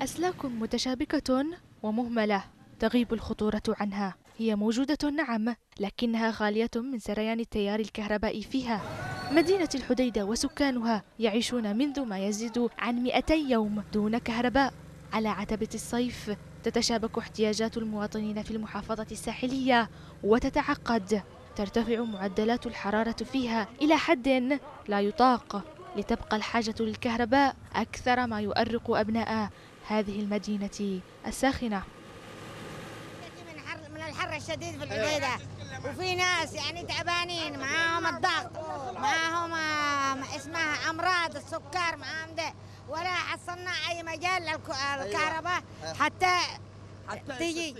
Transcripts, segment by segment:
أسلاك متشابكة ومهملة تغيب الخطورة عنها. هي موجودة نعم لكنها خالية من سريان التيار الكهربائي فيها. مدينة الحديدة وسكانها يعيشون منذ ما يزيد عن 200 يوم دون كهرباء. على عتبة الصيف تتشابك احتياجات المواطنين في المحافظة الساحلية وتتعقد. ترتفع معدلات الحرارة فيها إلى حد لا يطاق. لتبقى الحاجة للكهرباء أكثر ما يؤرق أبناء هذه المدينة الساخنة. من الحر من الحر الشديد في الحديدة وفي ناس يعني تعبانين معاهم الضغط معاهم اسمها أمراض السكر معاهم ده. ولا حصلنا أي مجال للكهرباء حتى تيجي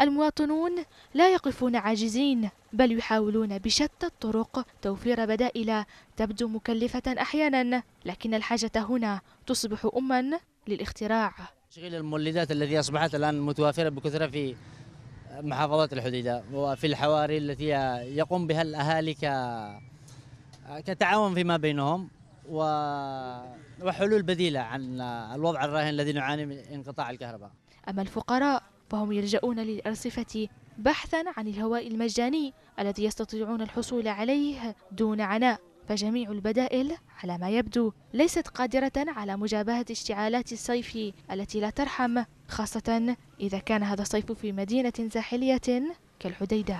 المواطنون لا يقفون عاجزين بل يحاولون بشتى الطرق توفير بدائل تبدو مكلفة أحيانا. لكن الحاجة هنا تصبح أما للاختراع. تشغيل المولدات التي أصبحت الآن متوافرة بكثرة في محافظات الحديدة وفي الحواري التي يقوم بها الأهالي ك كتعاون فيما بينهم و... وحلول بديلة عن الوضع الراهن الذي نعاني من انقطاع الكهرباء. أما الفقراء فهم يلجؤون للأرصفة بحثا عن الهواء المجاني الذي يستطيعون الحصول عليه دون عناء. فجميع البدائل على ما يبدو ليست قادرة على مجابهة اشتعالات الصيف التي لا ترحم خاصة إذا كان هذا الصيف في مدينة ساحلية كالحديدة.